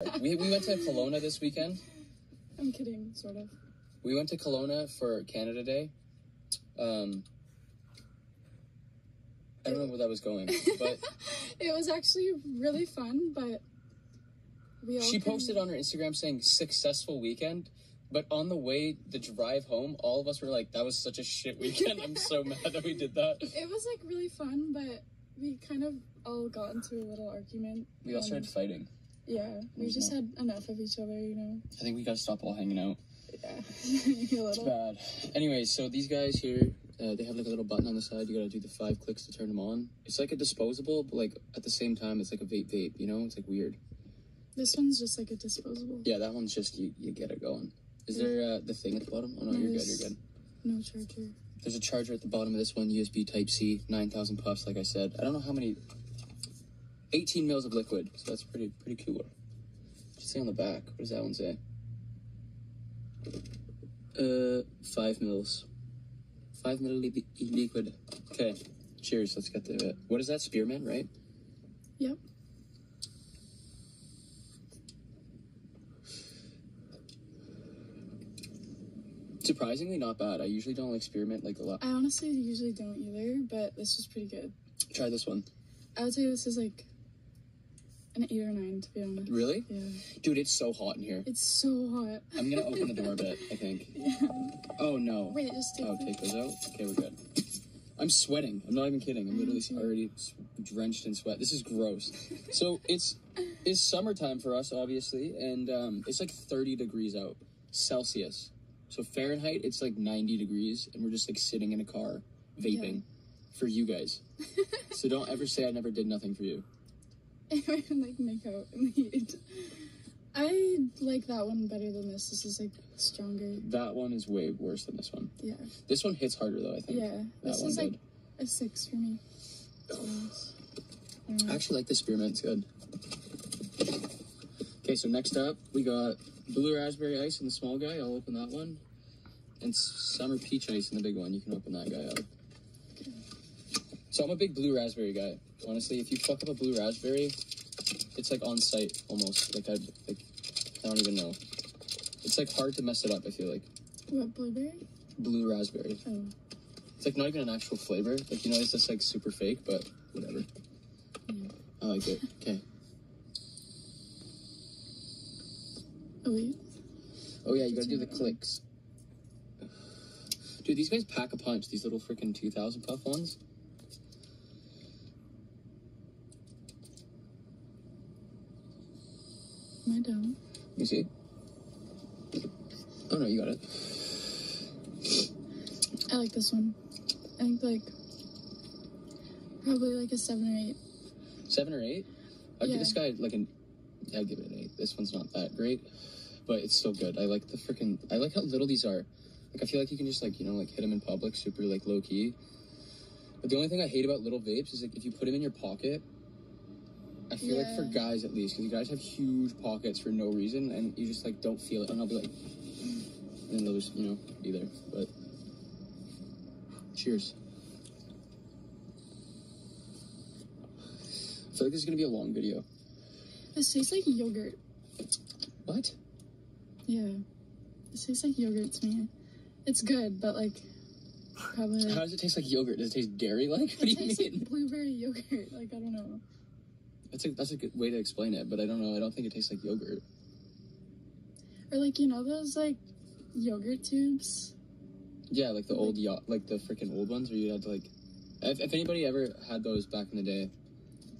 We, we went to Kelowna this weekend. I'm kidding, sort of. We went to Kelowna for Canada Day. Um, I don't know where that was going, but It was actually really fun, but we all she posted on her Instagram saying successful weekend. But on the way, the drive home, all of us were like, "That was such a shit weekend. I'm so mad that we did that." It was like really fun, but we kind of all got into a little argument. We all started fighting. Yeah, we just had enough of each other, you know. I think we gotta stop all hanging out. Yeah, It's bad. Anyways, so these guys here, uh, they have like a little button on the side. You gotta do the five clicks to turn them on. It's like a disposable, but like at the same time, it's like a vape vape. You know, it's like weird. This one's just like a disposable. Yeah, that one's just you. You get it going. Is there uh, the thing at the bottom? Oh no, you're good. You're good. No charger. There's a charger at the bottom of this one. USB Type C, nine thousand puffs. Like I said, I don't know how many. Eighteen mils of liquid. So that's pretty pretty cool. Just say on the back. What does that one say? Uh, five mils. Five milliliter liquid. Okay. Cheers. Let's get to it. What is that? Spearmint, right? Yep. Surprisingly, not bad. I usually don't like spearmint like a lot. I honestly usually don't either, but this was pretty good. Try this one. I would say this is like an eight or nine, to be honest. Really? Yeah. Dude, it's so hot in here. It's so hot. I'm gonna open the door a bit, I think. Oh no. Wait, just take Oh, take those out? Okay, we're good. I'm sweating. I'm not even kidding. I'm literally already drenched in sweat. This is gross. So it's it's summertime for us, obviously, and um, it's like 30 degrees out Celsius. So Fahrenheit, it's like 90 degrees, and we're just like sitting in a car vaping for you guys. so don't ever say I never did nothing for you. and like make out in the heat. I like that one better than this. This is like stronger. That one is way worse than this one. Yeah. This one hits harder though. I think. Yeah. That This is like did. a six for me. I. I actually like the spearmint. It's good. Okay, so next up we got blue raspberry ice in the small guy. I'll open that one, and summer peach ice in the big one. You can open that guy up. So I'm a big blue raspberry guy. Honestly, if you fuck up a blue raspberry, it's like on site almost. Like I like I don't even know. It's like hard to mess it up. I feel like What blueberry? blue raspberry. Oh. It's like not even an actual flavor. Like you know, it's just like super fake, but whatever. Yeah. I like it. Okay. Oh wait. Oh yeah, you gotta do the clicks. Dude, these guys pack a punch. These little freaking 2000 puff ones. I dumb? You see? Oh no, you got it. I like this one. I think like probably like a seven or eight. Seven or eight. I'd give this guy like an. I'd give it an eight. This one's not that great, but it's still good. I like the freaking. I like how little these are. Like I feel like you can just like you know like hit them in public, super like low key. But the only thing I hate about little vapes is like if you put them in your pocket. I feel like for guys at least, because you guys have huge pockets for no reason, and you just like don't feel it, and I'll be like, and then they'll just you know be there. But cheers. I feel like this is gonna be a long video. This tastes like yogurt. What? Yeah. This tastes like yogurt to me. It's good, but like probably How does it taste like yogurt? Does it taste dairy like? What do you mean? like blueberry yogurt. Like I don't know. That's a that's a good way to explain it, but I don't know. I don't think it tastes like yogurt. Or like you know those like yogurt tubes? Yeah, like the old yacht, like the freaking old ones where you had to like. If, if anybody ever had those back in the day,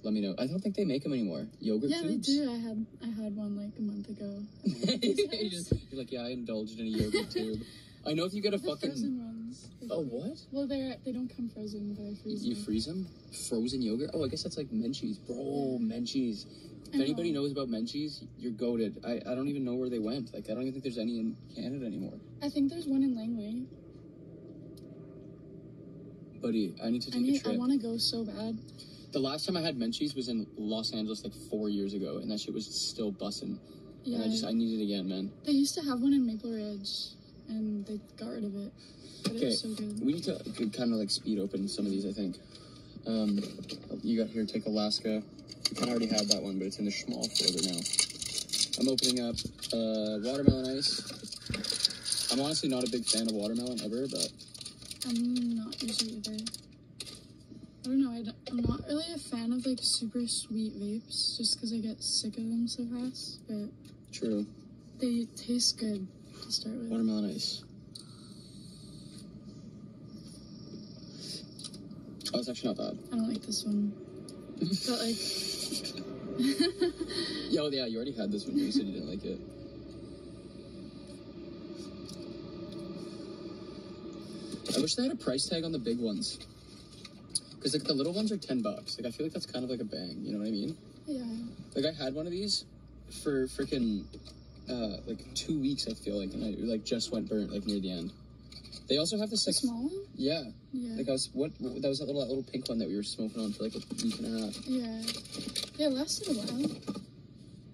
let me know. I don't think they make them anymore. Yogurt Yeah, they tubes. do. I had I had one like a month ago. you just, you're like, yeah, I indulged in a yogurt tube. I know if you get a The fucking. frozen ones. Oh what? Well, they're they don't come frozen, but I freeze You them. freeze them? Frozen yogurt? Oh, I guess that's like Menchie's. Bro, Menchie's. If anybody know. knows about Menchie's, you're goaded. I, I don't even know where they went. Like, I don't even think there's any in Canada anymore. I think there's one in Langley. Buddy, I need to I take a trip. I want to go so bad. The last time I had Menchie's was in Los Angeles like four years ago, and that shit was still bussin'. Yeah. And I just, I need it again, man. They used to have one in Maple Ridge, and they got rid of it. But it Okay, was so good. we need to kind of like speed open some of these, I think. Um, you got here, take Alaska. You kind of already had that one, but it's in the small folder now. I'm opening up uh, watermelon ice. I'm honestly not a big fan of watermelon ever, but I'm not usually either. I don't know. I don't, I'm not really a fan of like super sweet vapes, just because I get sick of them so fast. But true. they taste good to start with. Watermelon ice. Oh, it's actually not bad. I don't like this one, but like. Yo, oh, yeah, you already had this one. You said you didn't like it. I wish they had a price tag on the big ones. Because like the little ones are ten bucks. Like I feel like that's kind of like a bang. You know what I mean? yeah. Like I had one of these for freaking uh, like two weeks. I feel like, and I like just went burnt like near the end. They also have this The like small one? yeah, Yeah. like I was what that was that little that little pink one that we were smoking on for like a week and a half. yeah. Yeah, it lasted a while.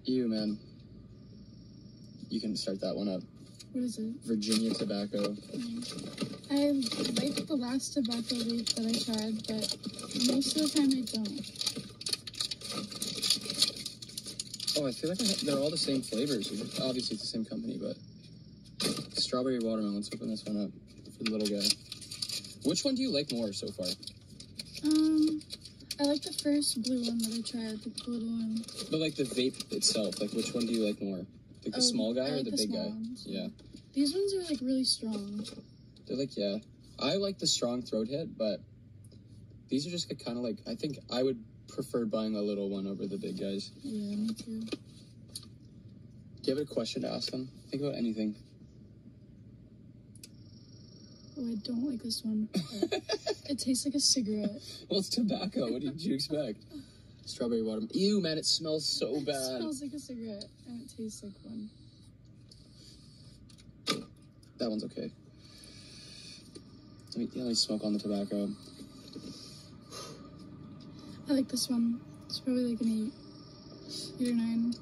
Ew, man. You can start that one up. What is it? Virginia tobacco. I like the last tobacco leaf that I tried, but most of the time I don't. Oh, I feel like I ha- they're all the same flavors. Obviously, it's the same company, but strawberry watermelon. Let's open this one up for the little guy. Which one do you like more so far? Um, I like the first blue one that I tried, the little one. But like the vape itself, like which one do you like more? Like the Oh, small guy I or the, the big guy? ones. Yeah, These ones are like really strong. they're like yeah. I like the strong throat hit, but these are just kind of like I think I would prefer buying a little one over the big guys. Yeah, me too. Do you have a question to ask them? Think about anything. Oh, I don't like this one. it tastes like a cigarette. Well, it's tobacco. What did you expect? Strawberry watermelon. Ew, man, it smells so It bad. smells like a cigarette, and it tastes like one. That one's okay. Let me, let me smoke on the tobacco. I like this one. It's probably like an eight, eight or nine.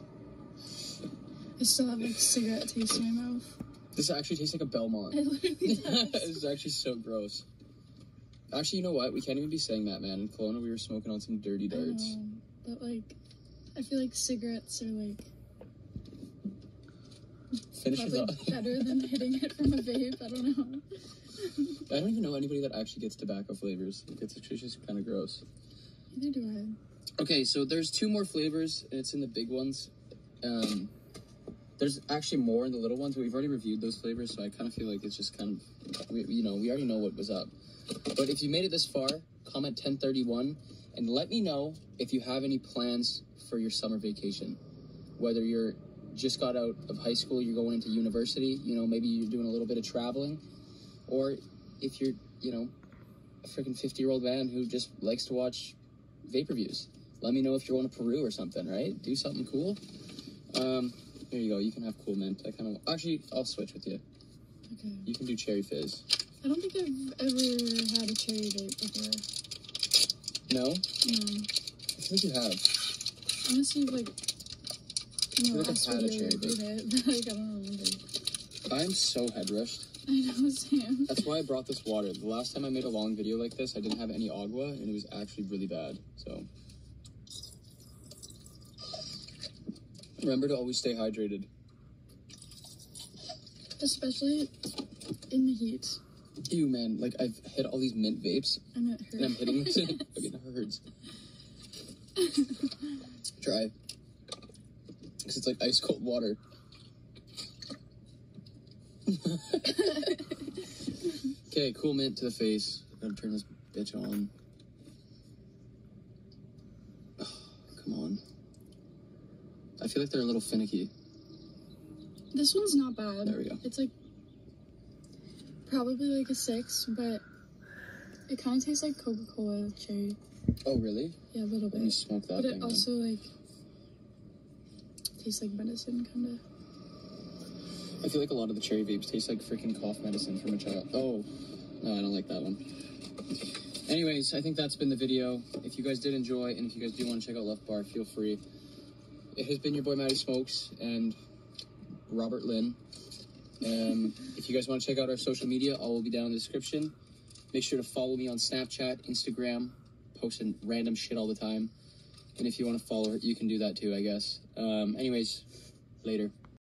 I still have like cigarette taste in my mouth. This actually tastes like a Belmont. It literally this is actually so gross. Actually, you know what? We can't even be saying that, man. In Kelowna, we were smoking on some dirty darts. know, but like, I feel like cigarettes are like Finish it probably off. better than hitting it from a vape. I don't know. I don't even know anybody that actually gets tobacco flavors. It's actually just kind of gross. Okay, so there's two more flavors, and it's in the big ones. Um, there's actually more in the little ones, but we've already reviewed those flavors, so I kind of feel like it's just kind of, we, you know, we already know what was up. But if you made it this far, comment 1031 and let me know if you have any plans for your summer vacation. Whether you're just got out of high school, you're going into university, you know, maybe you're doing a little bit of traveling, or if you're, you know, a freaking 50 year old man who just likes to watch vape reviews. Let me know if you're going to Peru or something, right? Do something cool. Um, here you go. You can have cool mint. I kind of actually I'll switch with you. Okay. You can do cherry fizz. I don't think I've ever had a cherry vape before. No, No. I think you have. Honestly, like, in feel the like I've had a cherry but like, I don't remember. I'm so head rushed. I know, Sam. That's why I brought this water. The last time I made a long video like this, I didn't have any agua, and it was actually really bad. So remember to always stay hydrated. Especially in the heat. Ew, man! Like I've hit all these mint vapes, And it hurts. and I'm hitting this. Fucking hurts. Try. Because it's like ice cold water. okay, cool mint to the face. Gotta turn this bitch on. come on. I feel like they're a little finicky. This one's not bad. There we go. It's like probably like a six, but it kind of tastes like Coca Cola cherry. Oh, really? Yeah, a little Let me bit. smoke that But it then. also like tastes like medicine, kind of. I feel like a lot of the cherry vapes taste like freaking cough medicine from a child. Oh, no, I don't like that one. Anyways, I think that's been the video. If you guys did enjoy, and if you guys do want to check out Luffbar, feel free. It has been your boy Matty Smokes and Robert Lynn. Um, if you guys want to check out our social media, all will be down in the description. Make sure to follow me on Snapchat, Instagram, posting random shit all the time. And if you want to follow her, you can do that too, I guess. Um, anyways, Later.